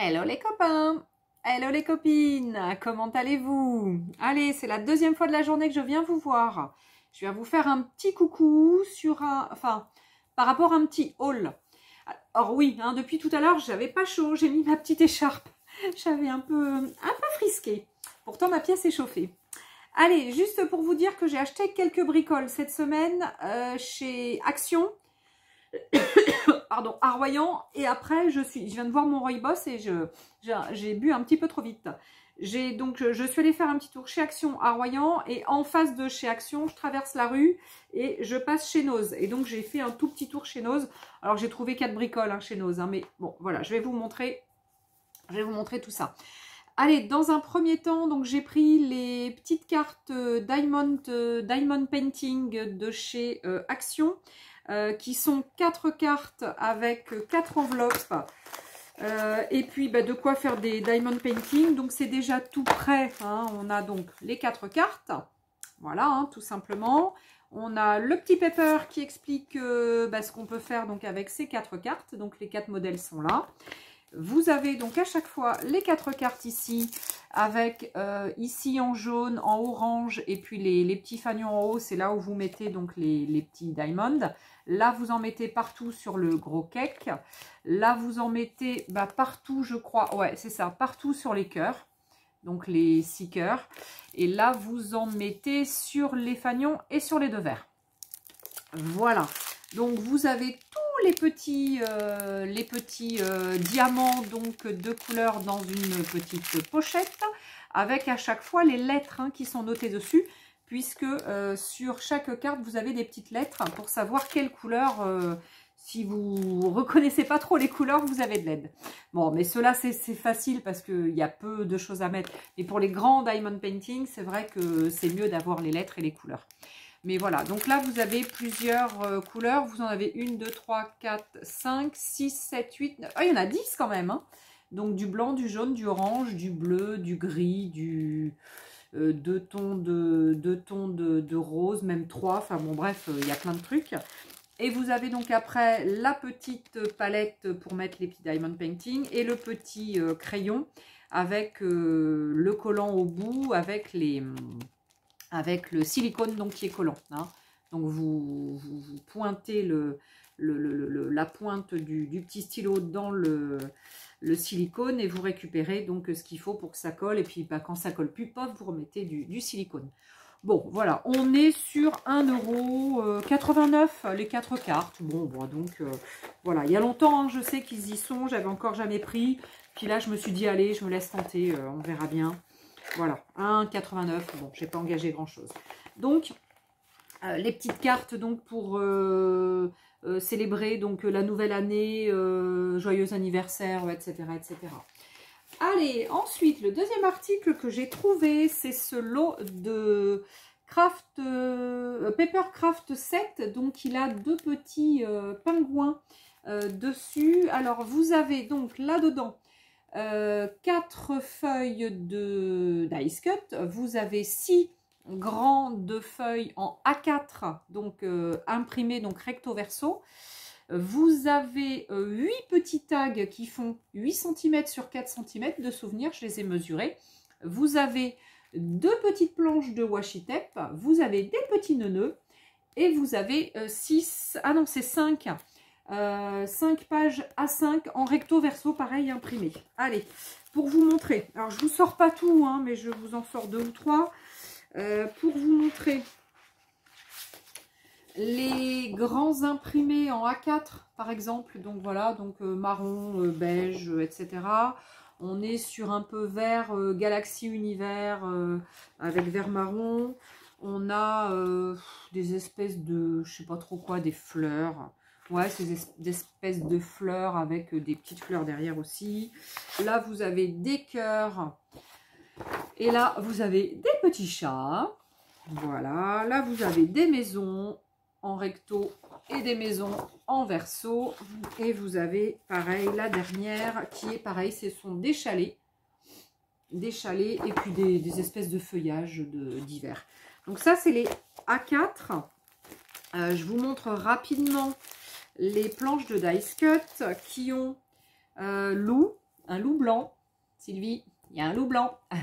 Hello les copains Hello les copines Comment allez-vous? Allez, c'est la deuxième fois de la journée que je viens vous voir. Je viens vous faire un petit coucou sur un... Enfin, par rapport à un petit haul. Alors oui, hein, depuis tout à l'heure, j'avais pas chaud. J'ai mis ma petite écharpe. J'avais un peu, un peu frisqué. Pourtant, ma pièce est chauffée. Allez, juste pour vous dire que j'ai acheté quelques bricoles cette semaine euh, chez Action. pardon, à Et après, je suis, je viens de voir mon Boss et j'ai bu un petit peu trop vite. Donc, je, suis allée faire un petit tour chez Action à Royan et en face de chez Action, je traverse la rue et je passe chez Nose. Et donc, j'ai fait un tout petit tour chez Nose. Alors, j'ai trouvé quatre bricoles hein, chez Nose, hein, mais bon, voilà, je vais vous montrer, je vais vous montrer tout ça. Allez, dans un premier temps, donc j'ai pris les petites cartes euh, Diamond, euh, Diamond Painting de chez euh, Action. Euh, qui sont quatre cartes avec quatre enveloppes. Euh, et puis, bah, de quoi faire des diamond painting. Donc, c'est déjà tout prêt. Hein. On a donc les quatre cartes. Voilà, hein, tout simplement. On a le petit paper qui explique euh, bah, ce qu'on peut faire donc avec ces quatre cartes. Donc, les quatre modèles sont là. Vous avez donc à chaque fois les quatre cartes ici, avec ici en jaune, en orange, et puis les, petits fanions en haut, c'est là où vous mettez donc les, petits diamonds. Là, vous en mettez partout sur le gros cake. Là, vous en mettez bah, partout, je crois. Ouais, c'est ça, partout sur les cœurs. Donc, les six cœurs. Et là, vous en mettez sur les fanions et sur les deux verres. Voilà. Donc, vous avez tous les petits, euh, euh, diamants donc de couleur dans une petite pochette avec à chaque fois les lettres hein, qui sont notées dessus puisque euh, sur chaque carte, vous avez des petites lettres pour savoir quelle couleur, si vous reconnaissez pas trop les couleurs, vous avez de l'aide. Bon, mais cela, c'est facile parce qu'il y a peu de choses à mettre. Mais pour les grands diamond painting, c'est vrai que c'est mieux d'avoir les lettres et les couleurs. Mais voilà, donc là, vous avez plusieurs euh, couleurs. Vous en avez une, deux, trois, quatre, cinq, six, sept, huit, neuf. Ah, il y en a dix quand même. Hein. Donc du blanc, du jaune, du orange, du bleu, du gris, du euh, deux tons, de, deux tons de, rose, même trois. Enfin bon, bref, euh, il y a plein de trucs. Et vous avez donc après la petite palette pour mettre les petits diamond painting et le petit crayon avec le collant au bout, avec, les, avec le silicone donc, qui est collant. Hein. Donc vous, pointez la pointe du, petit stylo dans le, silicone et vous récupérez donc ce qu'il faut pour que ça colle. Et puis bah, quand ça colle plus, vous remettez du, silicone. Bon, voilà, on est sur 1,89€ euh, les quatre cartes. Bon, bon donc euh, voilà, il y a longtemps, hein, je sais qu'ils y sont, j'avais encore jamais pris. Puis là, je me suis dit, allez, je me laisse tenter, euh, on verra bien. Voilà, 1,89€, bon, j'ai pas engagé grand-chose. Donc, les petites cartes donc pour euh, célébrer donc la nouvelle année, euh, joyeux anniversaire, etc., etc. Allez, ensuite, le deuxième article que j'ai trouvé, c'est ce lot de Craft, euh, Papercraft 7. Donc, il a deux petits pingouins dessus. Alors, vous avez donc là-dedans quatre feuilles de dice cut. Vous avez six grande feuille en A4, donc euh, imprimé donc recto verso. Vous avez 8 euh, petits tags qui font 8 cm sur 4 cm de souvenirs, je les ai mesurés. Vous avez deux petites planches de washi tape, vous avez des petits nœuds et vous avez 6, euh, ah non c'est 5, 5 pages A5 en recto verso, pareil imprimé. Allez, pour vous montrer, alors je vous sors pas tout, hein, mais je vous en sors deux ou trois. Euh, pour vous montrer les grands imprimés en A4 par exemple, donc voilà, donc euh, marron, euh, beige, etc. On est sur un peu vert Galaxy Univers avec vert marron. On a des espèces de, je sais pas trop quoi, des fleurs. Ouais, ces espèces de fleurs avec des petites fleurs derrière aussi. Là, vous avez des cœurs et là, vous avez des petits chats. Voilà. Là, vous avez des maisons en recto et des maisons en verso. Et vous avez, pareil, la dernière qui est pareil, ce sont des chalets. Des chalets et puis des, espèces de feuillages d'hiver. Donc ça, c'est les A4. Euh, je vous montre rapidement les planches de dice cut qui ont euh, loup, un loup blanc. Sylvie, il y a un loup blanc.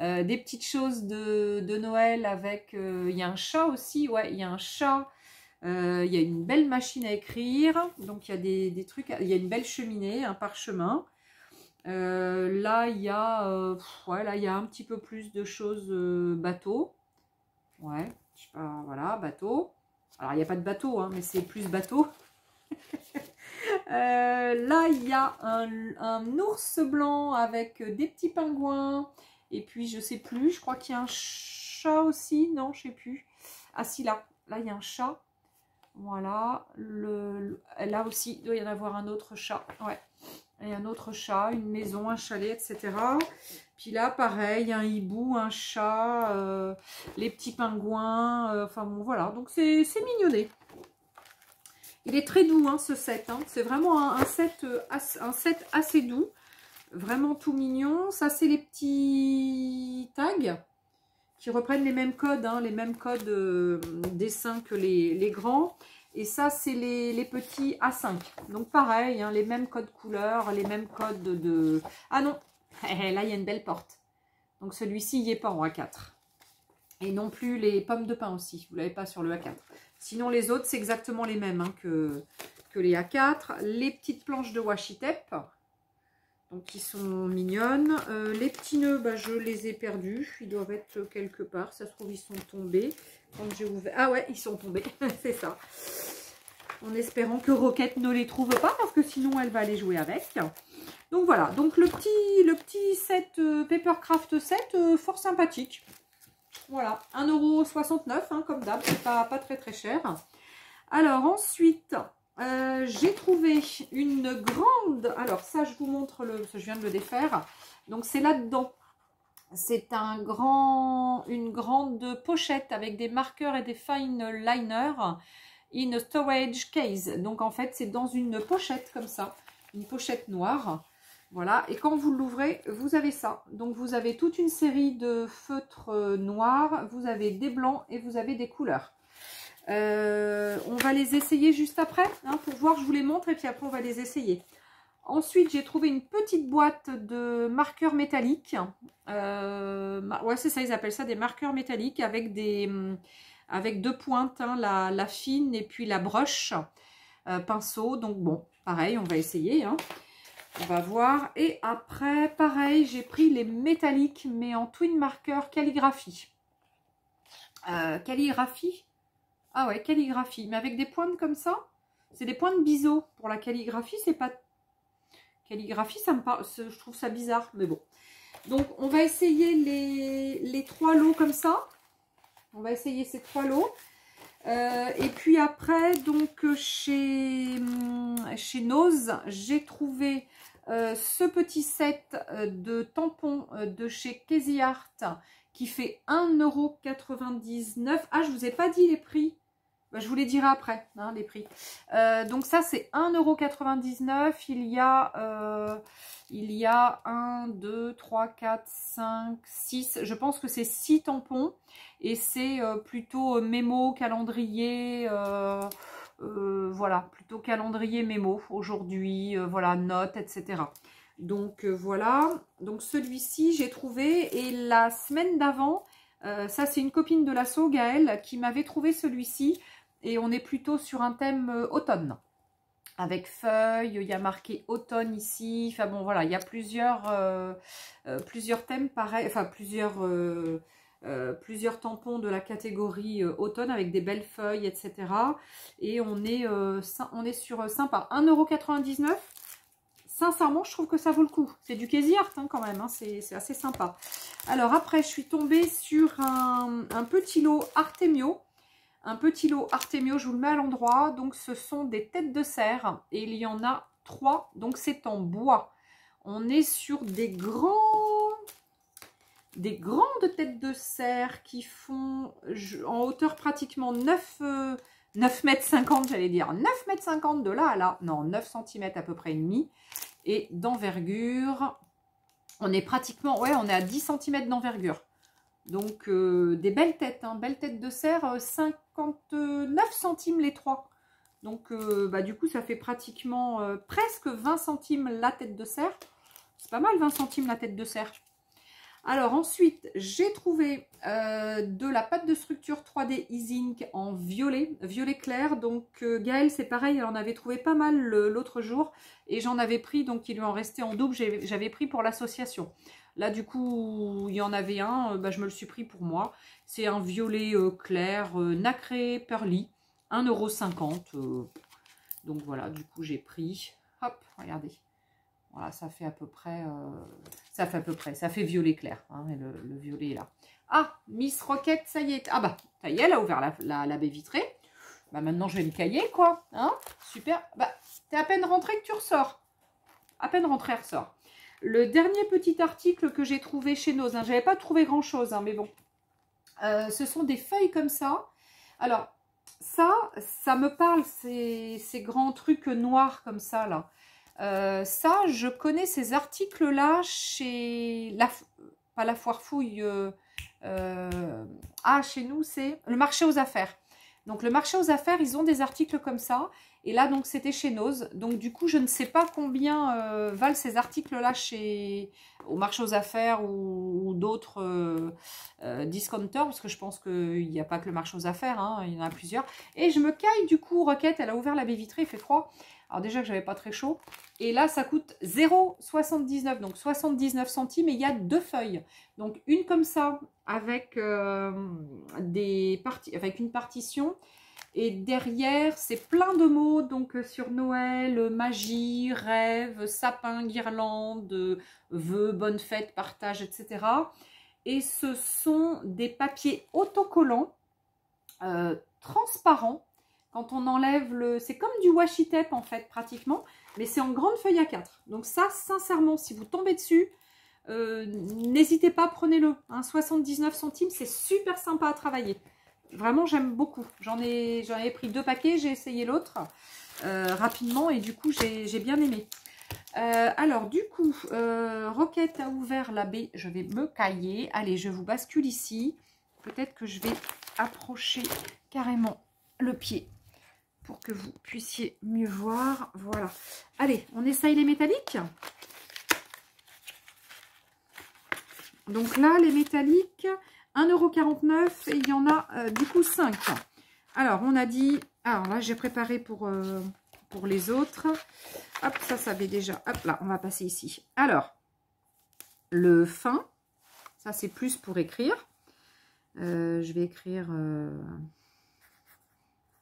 Euh, des petites choses de, Noël avec... il y a un chat aussi, ouais, il y a un chat. il y a une belle machine à écrire. Donc, il y a des, trucs... Il y a une belle cheminée, un parchemin. là, il y a... y a un petit peu plus de choses bateau. Ouais, je sais pas, voilà, bateau. Alors, il n'y a pas de bateau, hein, mais c'est plus bateau. Euh, là, il y a un, ours blanc avec des petits pingouins. Et puis, je sais plus, je crois qu'il y a un chat aussi. Non, je sais plus. Ah si, là. Là, il y a un chat. Voilà. Là aussi, il doit y en avoir un autre chat. Ouais. Un autre chat, une maison, un chalet, etc. Puis là, pareil, un hibou, un chat, euh, les petits pingouins. Euh, enfin bon, voilà. Donc, c'est mignonné. Il est très doux, hein, ce set. Hein. C'est vraiment un, set, euh, un set assez doux. Vraiment tout mignon. Ça, c'est les petits tags qui reprennent les mêmes codes, hein, les mêmes codes dessins que les, grands. Et ça, c'est les, petits A5. Donc, pareil, les mêmes codes couleurs, les mêmes codes de... Ah non, là, il y a une belle porte. Donc, celui-ci, il n'y est pas en A4. Et non plus les pommes de pain aussi. Vous ne l'avez pas sur le A4. Sinon, les autres, c'est exactement les mêmes hein, que, que les A4. Les petites planches de washi tape, donc qui sont mignonnes. Euh, les petits nœuds, bah, je les ai perdus. Ils doivent être quelque part. Ça se trouve, ils sont tombés. Ah ouais, ils sont tombés. c'est ça. En espérant que Roquette ne les trouve pas, parce que sinon, elle va aller jouer avec. Donc voilà, donc le petit, le petit set euh, Papercraft set, euh, fort sympathique. Voilà, 1,69€, hein, comme d'hab, c'est pas, pas très très cher. Alors ensuite, euh, j'ai trouvé une grande... Alors ça, je vous montre, le, je viens de le défaire. Donc c'est là-dedans. C'est un grand, une grande pochette avec des marqueurs et des fine liners in a storage case. Donc en fait, c'est dans une pochette comme ça, une pochette noire. Voilà, et quand vous l'ouvrez, vous avez ça. Donc vous avez toute une série de feutres euh, noirs, vous avez des blancs et vous avez des couleurs. Euh, on va les essayer juste après, hein, pour voir, je vous les montre et puis après on va les essayer. Ensuite, j'ai trouvé une petite boîte de marqueurs métalliques. Euh, ouais, c'est ça, ils appellent ça des marqueurs métalliques avec, des, hum, avec deux pointes, hein, la, fine et puis la broche, pinceau. Donc bon, pareil, on va essayer. Hein. On va voir. Et après, pareil, j'ai pris les métalliques, mais en twin marker calligraphie. Euh, calligraphie? Ah ouais, calligraphie. Mais avec des pointes comme ça? C'est des pointes biseau. Pour la calligraphie, c'est pas... Calligraphie, ça me parle... Je trouve ça bizarre, mais bon. Donc, on va essayer les, trois lots comme ça. On va essayer ces trois lots. Euh, et puis après, donc chez, chez Nose, j'ai trouvé euh, ce petit set euh, de tampons de chez Casey Art qui fait 1,99€. Ah, je vous ai pas dit les prix. Bah, je vous les dirai après, hein, les prix. donc ça, c'est 1,99€. Il y a, il y a 1, 2, 3, 4, 5, 6. Je pense que c'est 6 tampons. Et c'est plutôt mémo, calendrier... Euh, voilà, plutôt calendrier mémo aujourd'hui, euh, voilà, notes, etc. Donc euh, voilà, donc celui-ci j'ai trouvé et la semaine d'avant, ça c'est une copine de l'assaut, Gaëlle, qui m'avait trouvé celui-ci et on est plutôt sur un thème automne. Avec feuilles, il y a marqué automne ici, enfin bon voilà, il y a plusieurs, plusieurs thèmes pareils, enfin plusieurs euh, plusieurs tampons de la catégorie euh, automne avec des belles feuilles, etc. Et on est, euh, on est sur sympa. 1,99€. Sincèrement, je trouve que ça vaut le coup. C'est du Casey Art hein, quand même, hein. c'est assez sympa. Alors après, je suis tombée sur un, petit lot Artemio. Un petit lot Artemio, je vous le mets à l'endroit. Donc ce sont des têtes de serre et il y en a trois. Donc c'est en bois. On est sur des grands des grandes têtes de serre qui font en hauteur pratiquement 9, euh, mètres 50, j'allais dire 9 mètres 50 de là à là, non 9 cm à peu près et demi, et d'envergure, on est pratiquement, ouais on est à 10 cm d'envergure, donc euh, des belles têtes, hein, belles têtes de serre, 59 centimes les trois, donc euh, bah, du coup ça fait pratiquement presque 20 centimes la tête de serre, C'est pas mal 20 centimes la tête de cerf. Alors ensuite, j'ai trouvé euh, de la pâte de structure 3D Easing en violet, violet clair. Donc euh, Gaëlle, c'est pareil, elle en avait trouvé pas mal l'autre jour. Et j'en avais pris, donc il lui en restait en double, j'avais pris pour l'association. Là, du coup, il y en avait un, euh, bah, je me le suis pris pour moi. C'est un violet clair, nacré, pearly, 1,50€. donc voilà, du coup, j'ai pris. Hop, regardez. Voilà, ça fait à peu près, euh, ça fait à peu près, ça fait violet clair, hein, le, violet est là. Ah, Miss Rocket, ça y est. Ah bah, ça y est, elle a ouvert la, baie vitrée. Bah maintenant, je vais le cahier, quoi. Hein Super. Bah, t'es à peine rentré que tu ressors. À peine rentré, ressort. Le dernier petit article que j'ai trouvé chez Nose, hein, j'avais pas trouvé grand-chose, hein, mais bon. Euh, ce sont des feuilles comme ça. Alors, ça, ça me parle, ces, ces grands trucs noirs comme ça, là. Euh, ça, je connais ces articles-là chez... La, pas la foire fouille. Euh, ah, chez nous, c'est le marché aux affaires. Donc, le marché aux affaires, ils ont des articles comme ça. Et là, donc, c'était chez Nose. Donc, du coup, je ne sais pas combien valent ces articles-là chez au marché aux affaires ou, d'autres discounters, parce que je pense qu'il n'y a pas que le marché aux affaires, hein, il y en a plusieurs. Et je me caille, du coup, Roquette, elle a ouvert la baie vitrée, il fait froid. Alors déjà que j'avais pas très chaud. Et là, ça coûte 0,79, donc 79 centimes. Et il y a deux feuilles. Donc une comme ça, avec, euh, des parties, avec une partition. Et derrière, c'est plein de mots. Donc euh, sur Noël, magie, rêve, sapin, guirlande, vœux, bonne fête, partage, etc. Et ce sont des papiers autocollants, euh, transparents, quand on enlève le... C'est comme du washi tape en fait, pratiquement. Mais c'est en grande feuille à 4. Donc ça, sincèrement, si vous tombez dessus, euh, n'hésitez pas, prenez-le. 79 centimes, c'est super sympa à travailler. Vraiment, j'aime beaucoup. J'en ai, ai pris deux paquets, j'ai essayé l'autre euh, rapidement et du coup, j'ai bien aimé. Euh, alors, du coup, Rocket a ouvert la baie. Je vais me cailler. Allez, je vous bascule ici. Peut-être que je vais approcher carrément le pied pour que vous puissiez mieux voir. Voilà. Allez, on essaye les métalliques. Donc là, les métalliques, 1,49€ et il y en a euh, du coup 5. Alors, on a dit... Alors là, j'ai préparé pour, euh, pour les autres. Hop, ça, ça avait déjà... Hop, là, on va passer ici. Alors, le fin, ça c'est plus pour écrire. Euh, je vais écrire...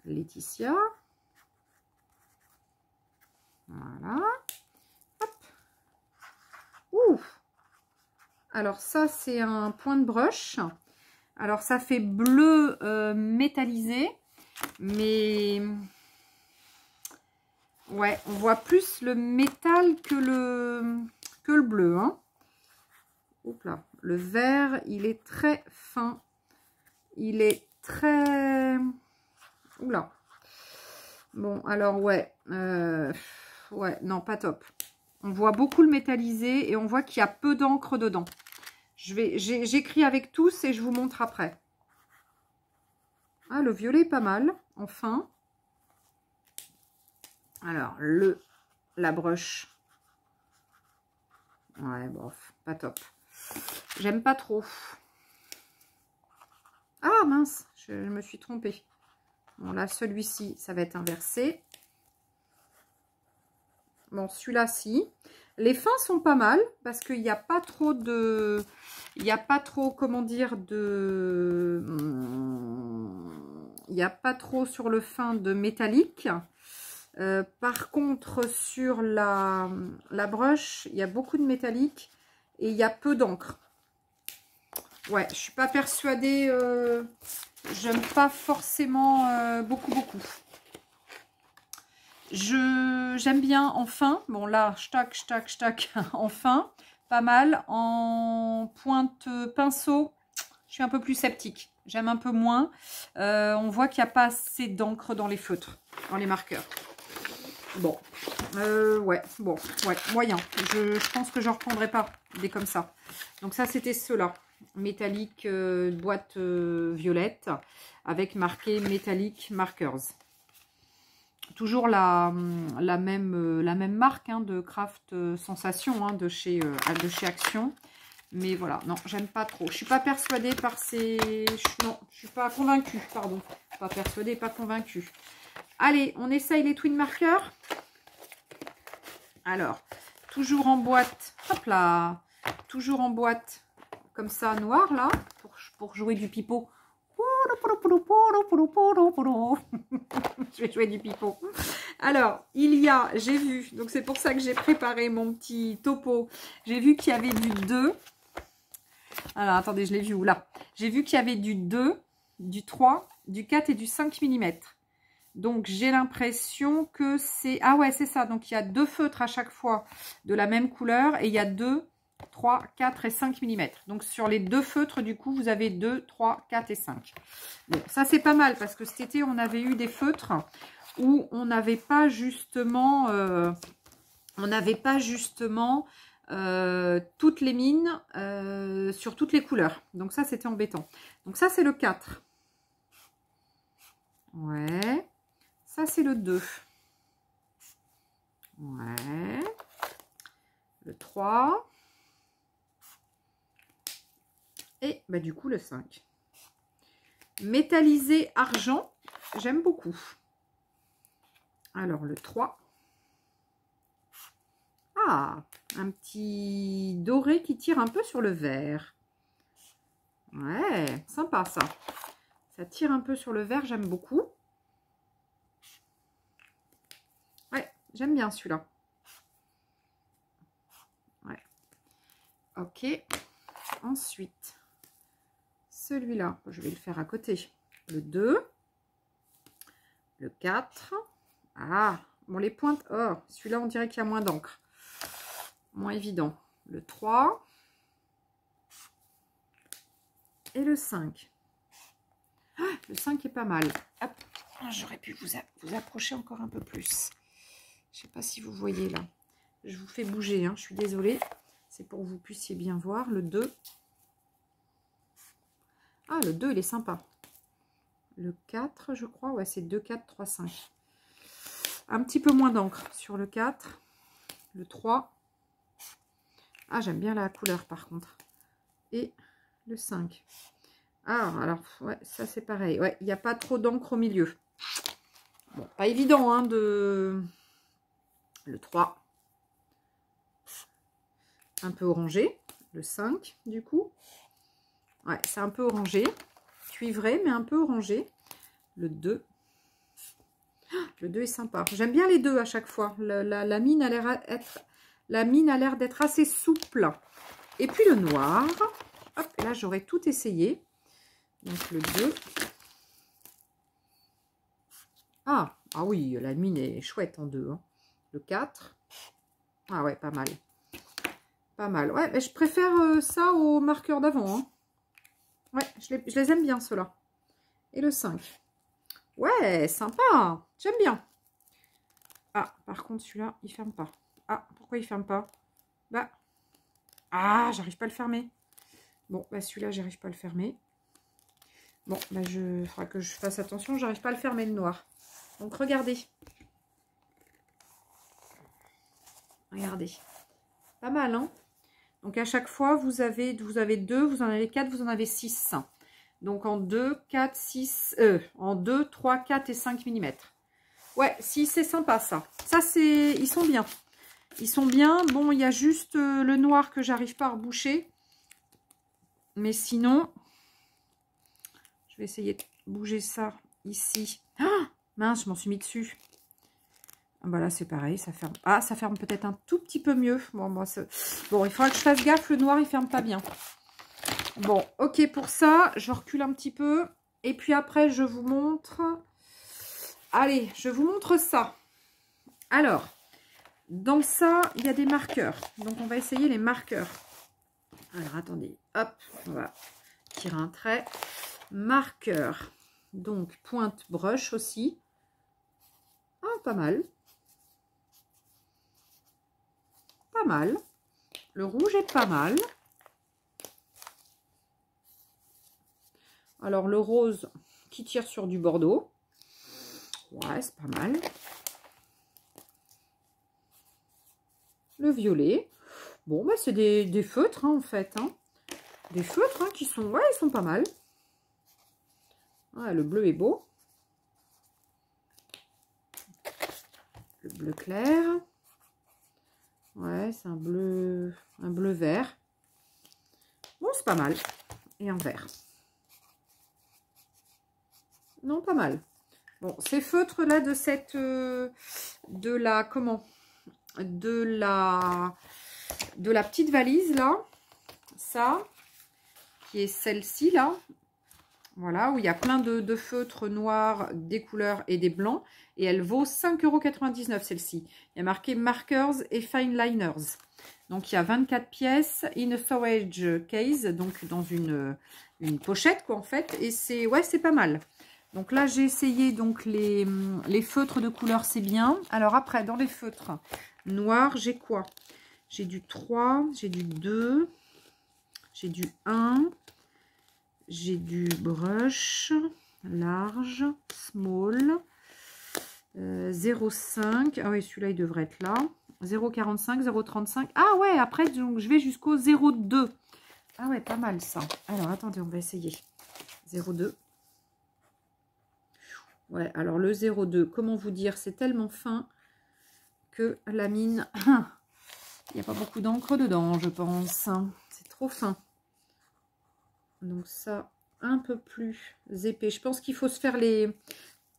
Laetitia. Voilà. Hop. Ouh. Alors ça, c'est un point de brush. Alors ça fait bleu euh, métallisé. Mais... Ouais, on voit plus le métal que le, que le bleu. Hein. là. Le vert, il est très fin. Il est très... Oula. Bon, alors, ouais. Euh, ouais, non, pas top. On voit beaucoup le métallisé et on voit qu'il y a peu d'encre dedans. J'écris avec tous et je vous montre après. Ah, le violet est pas mal, enfin. Alors, le, la broche. Ouais, bof, pas top. J'aime pas trop. Ah, mince, je me suis trompée. Bon, là, celui-ci, ça va être inversé. Bon, celui-là, si. Les fins sont pas mal parce qu'il n'y a pas trop de... Il n'y a pas trop, comment dire, de... Il n'y a pas trop sur le fin de métallique. Euh, par contre, sur la, la broche, il y a beaucoup de métallique et il y a peu d'encre. Ouais, je suis pas persuadée... Euh, J'aime pas forcément euh, beaucoup, beaucoup. J'aime bien enfin. Bon, là, tac, tac, tac, enfin. Pas mal. En pointe pinceau, je suis un peu plus sceptique. J'aime un peu moins. Euh, on voit qu'il n'y a pas assez d'encre dans les feutres, dans les marqueurs. Bon, euh, ouais, bon, ouais, moyen. Je, je pense que je ne reprendrai pas des comme ça. Donc ça, c'était ceux-là métallique euh, boîte violette avec marqué métallique markers. Toujours la, la, même, la même marque hein, de Craft Sensation hein, de, chez, de chez Action. Mais voilà, non, j'aime pas trop. Je suis pas persuadée par ces... Non, je suis pas convaincue, pardon. Pas persuadée, pas convaincue. Allez, on essaye les twin markers. Alors, toujours en boîte. Hop là Toujours en boîte, comme ça, noir, là, pour jouer du pipeau. je vais jouer du pipeau. Alors, il y a, j'ai vu, donc c'est pour ça que j'ai préparé mon petit topo. J'ai vu qu'il y avait du 2. Alors, attendez, je l'ai vu où Là? J'ai vu qu'il y avait du 2, du 3, du 4 et du 5 mm. Donc, j'ai l'impression que c'est... Ah ouais, c'est ça. Donc, il y a deux feutres à chaque fois de la même couleur et il y a deux 3, 4 et 5 mm. Donc, sur les deux feutres, du coup, vous avez 2, 3, 4 et 5. Bon, ça, c'est pas mal parce que cet été, on avait eu des feutres où on n'avait pas justement... Euh, on n'avait pas justement euh, toutes les mines euh, sur toutes les couleurs. Donc ça, c'était embêtant. Donc ça, c'est le 4. Ouais. Ça, c'est le 2. Ouais. Le 3. Et bah, du coup, le 5. Métallisé argent, j'aime beaucoup. Alors, le 3. Ah, un petit doré qui tire un peu sur le vert. Ouais, sympa ça. Ça tire un peu sur le vert, j'aime beaucoup. Ouais, j'aime bien celui-là. Ouais. Ok. Ensuite, celui-là, je vais le faire à côté. Le 2. Le 4. Ah, bon, les pointes. Oh, celui-là, on dirait qu'il y a moins d'encre. Moins évident. Le 3. Et le 5. Ah, le 5 est pas mal. Ah, j'aurais pu vous, vous approcher encore un peu plus. Je sais pas si vous voyez là. Je vous fais bouger, hein. je suis désolée. C'est pour que vous puissiez bien voir. Le 2. Ah, le 2, il est sympa. Le 4, je crois. Ouais, c'est 2, 4, 3, 5. Un petit peu moins d'encre sur le 4. Le 3. Ah, j'aime bien la couleur, par contre. Et le 5. Ah, alors, ouais, ça, c'est pareil. Ouais, il n'y a pas trop d'encre au milieu. Bon, pas évident, hein, de... Le 3. Un peu orangé. Le 5, du coup. Ouais, c'est un peu orangé. Cuivré, mais un peu orangé. Le 2. Le 2 est sympa. J'aime bien les deux à chaque fois. La, mine a l'air être, la mine a l'air d'être assez souple. Et puis le noir. Hop, là j'aurais tout essayé. Donc le 2. Ah, ah oui, la mine est chouette en deux. Hein. Le 4. Ah ouais, pas mal. Pas mal. Ouais, mais je préfère euh, ça au marqueur d'avant. Hein. Ouais, je les, aime bien, ceux-là. Et le 5. Ouais, sympa. J'aime bien. Ah, par contre, celui-là, il ferme pas. Ah, pourquoi il ferme pas? Bah. Ah, j'arrive pas à le fermer. Bon, bah celui-là, j'arrive pas à le fermer. Bon, bah je... faudra que je fasse attention. J'arrive pas à le fermer, le noir. Donc, regardez. Regardez. Pas mal, hein? Donc à chaque fois, vous avez, vous avez 2, vous en avez 4, vous en avez 6. Donc en 2, 4, 6, euh, en 2, 3, 4 et 5 mm. Ouais, si c'est sympa ça. Ça c'est, ils sont bien. Ils sont bien. Bon, il y a juste euh, le noir que j'arrive pas à reboucher. Mais sinon, je vais essayer de bouger ça ici. Ah, mince, je m'en suis mis dessus. Voilà, bah c'est pareil, ça ferme. Ah, ça ferme peut-être un tout petit peu mieux. Bon, bon, bon, il faudra que je fasse gaffe, le noir, il ferme pas bien. Bon, ok, pour ça, je recule un petit peu. Et puis après, je vous montre... Allez, je vous montre ça. Alors, dans ça, il y a des marqueurs. Donc, on va essayer les marqueurs. Alors, attendez. Hop, on va tirer un trait. Marqueur. Donc, pointe brush aussi. Ah, pas mal. pas mal. Le rouge est pas mal. Alors, le rose qui tire sur du bordeaux. Ouais, c'est pas mal. Le violet. Bon, bah, c'est des, feutres, hein, en fait. Hein. Des feutres hein, qui sont... Ouais, ils sont pas mal. Ah, le bleu est beau. Le bleu clair. Ouais, c'est un bleu, un bleu vert. Bon, c'est pas mal. Et un vert. Non, pas mal. Bon, ces feutres-là de cette... Euh, de la... Comment? De la... De la petite valise, là. Ça. Qui est celle-ci, là. Voilà, où il y a plein de, feutres noirs, des couleurs et des blancs. Et elle vaut 5,99€ celle-ci. Il y a marqué Markers et Fine Liners. Donc, il y a 24 pièces in a storage case, donc dans une, pochette, quoi, en fait. Et c'est, ouais, c'est pas mal. Donc là, j'ai essayé donc les, les feutres de couleur, c'est bien. Alors après, dans les feutres noirs, j'ai quoi? J'ai du 3, j'ai du 2, j'ai du 1, j'ai du brush large, small, 0,5. Euh, ah oui, celui-là, il devrait être là. 0,45, 0,35. Ah ouais, après, je vais jusqu'au 0,2. Ah ouais, pas mal ça. Alors, attendez, on va essayer. 0,2. Ouais, alors le 0,2, comment vous dire, c'est tellement fin que la mine, il n'y a pas beaucoup d'encre dedans, je pense. C'est trop fin. Donc ça, un peu plus épais. Je pense qu'il faut se faire les,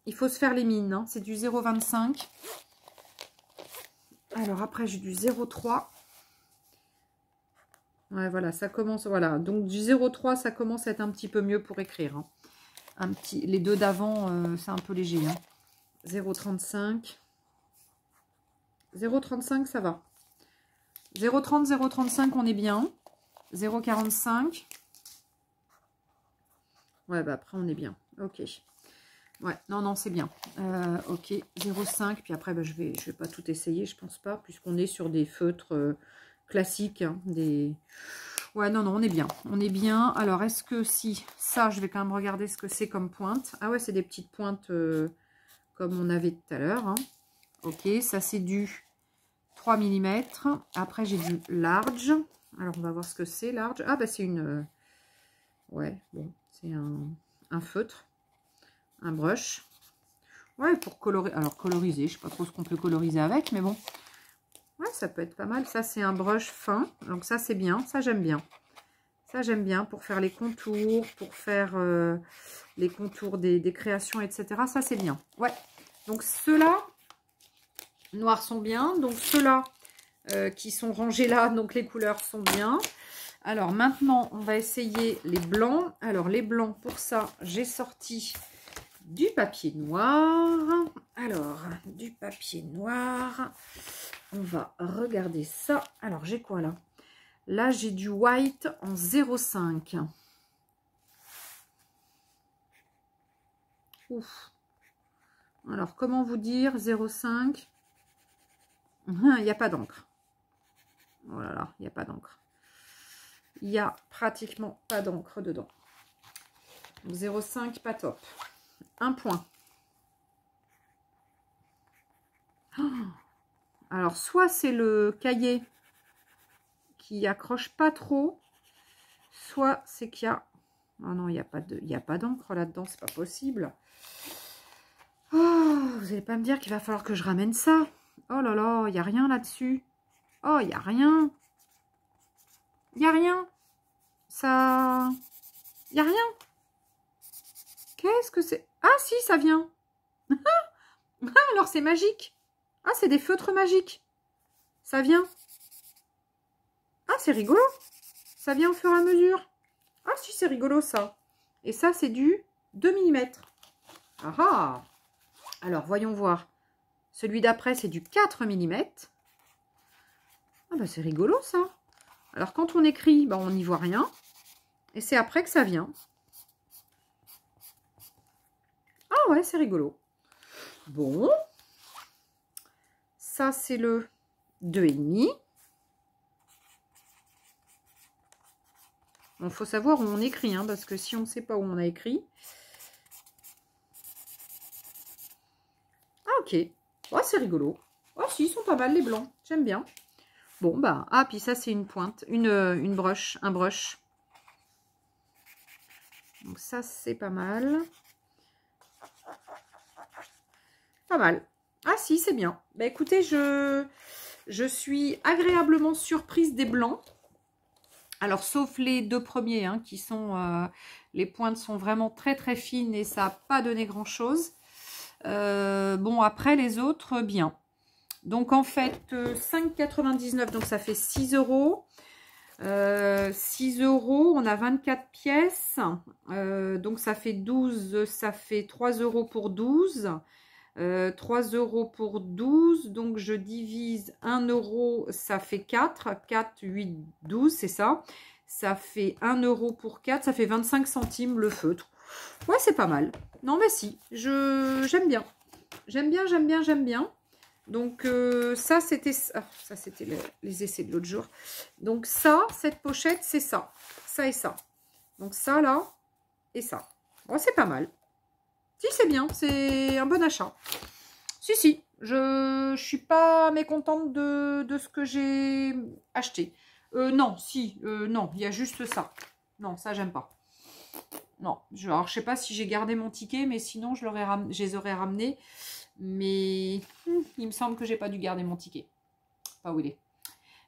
il faut se faire les mines. Hein. C'est du 0,25. Alors après, j'ai du 0,3. Ouais, voilà, ça commence, voilà. Donc du 0,3, ça commence à être un petit peu mieux pour écrire. Hein. Un petit, les deux d'avant, euh, c'est un peu léger. Hein. 0,35. 0,35, ça va. 0,30, 0,35, on est bien. 0,45. Ouais, bah après, on est bien. Ok. Ouais, non, non, c'est bien. Euh, ok, 0,5. Puis après, bah, je vais, je vais pas tout essayer, je pense pas, puisqu'on est sur des feutres euh, classiques. Hein, des... Ouais, non, non, on est bien. On est bien. Alors, est-ce que si... Ça, je vais quand même regarder ce que c'est comme pointe. Ah ouais, c'est des petites pointes euh, comme on avait tout à l'heure. Hein. Ok, ça, c'est du 3 mm. Après, j'ai du large. Alors, on va voir ce que c'est, large. Ah, bah, c'est une... Ouais, bon, un, feutre, un brush. Ouais, pour coloriser. Alors, coloriser, je sais pas trop ce qu'on peut coloriser avec, mais bon. Ouais, ça peut être pas mal. Ça, c'est un brush fin. Donc, ça, c'est bien. Ça, j'aime bien. Ça, j'aime bien pour faire les contours, pour faire euh, les contours des, créations, etc. Ça, c'est bien. Ouais. Donc, ceux-là, noirs sont bien. Donc, ceux-là euh, qui sont rangés là, donc les couleurs sont bien. Alors maintenant, on va essayer les blancs. Alors les blancs, pour ça, j'ai sorti du papier noir. Alors, du papier noir. On va regarder ça. Alors, j'ai quoi là? Là, j'ai du white en 0,5. Ouf. Alors, comment vous dire 0,5 Il n'y a pas d'encre. Oh là là, il n'y a pas d'encre il n'y a pratiquement pas d'encre dedans. 0,5, pas top. Un point. Alors, soit c'est le cahier qui accroche pas trop, soit c'est qu'il y a... Oh non, il n'y a pas d'encre là-dedans, c'est pas possible. Oh, vous n'allez pas me dire qu'il va falloir que je ramène ça. Oh là là, il n'y a rien là-dessus. Oh, il n'y a rien. Il a rien. Ça... Il a rien. Qu'est-ce que c'est? Ah si, ça vient. ah, alors c'est magique. Ah, c'est des feutres magiques. Ça vient. Ah, c'est rigolo. Ça vient au fur et à mesure. Ah si, c'est rigolo ça. Et ça, c'est du 2 mm. Ah ah Alors, voyons voir. Celui d'après, c'est du 4 mm. Ah bah c'est rigolo ça. Alors, quand on écrit, bah, on n'y voit rien. Et c'est après que ça vient. Ah ouais, c'est rigolo. Bon. Ça, c'est le 2,5. Il faut savoir où on écrit, hein, parce que si on ne sait pas où on a écrit... Ah, ok. Oh, c'est rigolo. Oh, si, ils sont pas mal, les blancs. J'aime bien. Bon, bah, ah, puis ça, c'est une pointe, une, une brush, un brush. Donc ça, c'est pas mal. Pas mal. Ah si, c'est bien. Bah écoutez, je, je suis agréablement surprise des blancs. Alors, sauf les deux premiers, hein, qui sont... Euh, les pointes sont vraiment très très fines et ça n'a pas donné grand-chose. Euh, bon, après, les autres, bien. Donc, en fait, 5,99, euh, donc ça fait 6 euros. 6 euros, on a 24 pièces. donc, ça fait 12, ça fait 3 euros pour 12. 3 euh, euros pour 12, donc je divise 1 euro, ça fait 4, 4, 8, 12, c'est ça. Ça fait 1 euro pour 4, ça fait 25 centimes le feutre. Ouais, c'est pas mal. Non, mais si, j'aime bien. J'aime bien, j'aime bien, j'aime bien. Donc euh, ça, c'était ah, ça, c'était les, essais de l'autre jour. Donc ça, cette pochette, c'est ça. Ça et ça. Donc ça, là, et ça. Ouais, c'est pas mal. Si, c'est bien. C'est un bon achat. Si, si. Je ne suis pas mécontente de, ce que j'ai acheté. Euh, non, si. Euh, non, il y a juste ça. Non, ça, j'aime pas. Non. Je, alors, je sais pas si j'ai gardé mon ticket, mais sinon, je, je les aurais ramenés. Mais hmm, il me semble que j'ai pas dû garder mon ticket. Pas où il est.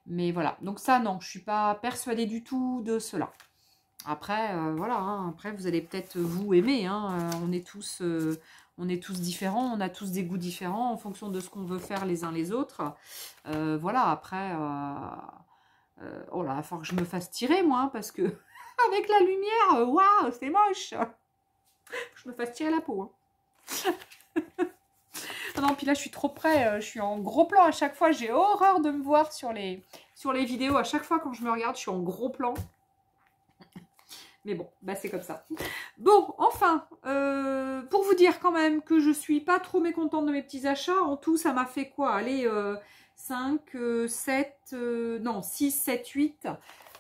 Mais voilà. Donc ça, non. Je suis pas persuadée du tout de cela. Après, euh, voilà, hein, après vous allez peut-être vous aimer, hein, euh, on est tous euh, on est tous différents, on a tous des goûts différents en fonction de ce qu'on veut faire les uns les autres. voilà, après, oh là, il va que je me fasse tirer moi, hein, parce que avec la lumière, waouh, c'est moche. Je me fasse tirer la peau. non, puis là, je suis trop près, je suis en gros plan à chaque fois, j'ai horreur de me voir sur les, sur les vidéos. À chaque fois, quand je me regarde, je suis en gros plan. Mais bon, bah c'est comme ça. Bon, enfin, euh, pour vous dire quand même que je suis pas trop mécontente de mes petits achats. En tout, ça m'a fait quoi? Allez, 5, 7, euh, non, 6, 7, 8,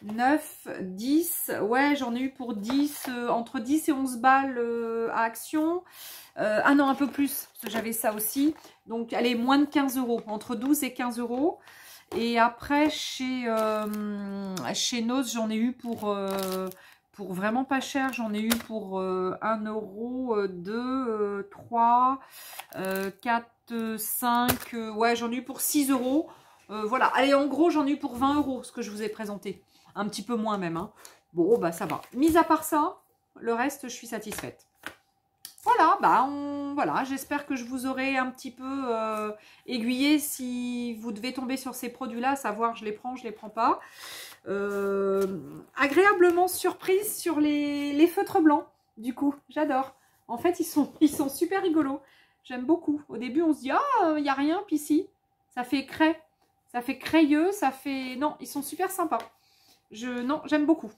9, 10. Ouais, j'en ai eu pour 10, euh, entre 10 et 11 balles à Action. ah non, un peu plus, parce que j'avais ça aussi. Donc, allez, moins de 15 euros, entre 12 et 15 euros. Et après, chez, chez Nose, j'en ai eu pour vraiment pas cher. J'en ai eu pour 1 euh, euro, 2, 3, 4, 5. ouais, j'en ai eu pour 6 euros. Euh, voilà, allez, en gros, j'en ai eu pour 20 euros, ce que je vous ai présenté. Un petit peu moins même. Hein. Bon, bah ça va. Mis à part ça, le reste, je suis satisfaite. Voilà, bah voilà, j'espère que je vous aurai un petit peu euh, aiguillé si vous devez tomber sur ces produits-là, savoir je les prends, je les prends pas. Euh, agréablement surprise sur les, feutres blancs, du coup, j'adore. En fait, ils sont, super rigolos. J'aime beaucoup. Au début, on se dit, ah, il n'y a rien, puis si, ça fait craie. Ça fait crayeux, ça fait... Non, ils sont super sympas. Je... Non, j'aime beaucoup.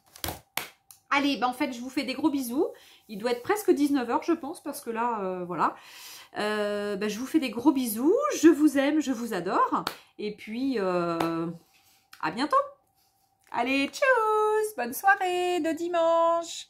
Allez, bah en fait, je vous fais des gros bisous. Il doit être presque 19h, je pense, parce que là, euh, voilà. Euh, bah, je vous fais des gros bisous. Je vous aime, je vous adore. Et puis, à bientôt Allez, tchuss Bonne soirée de dimanche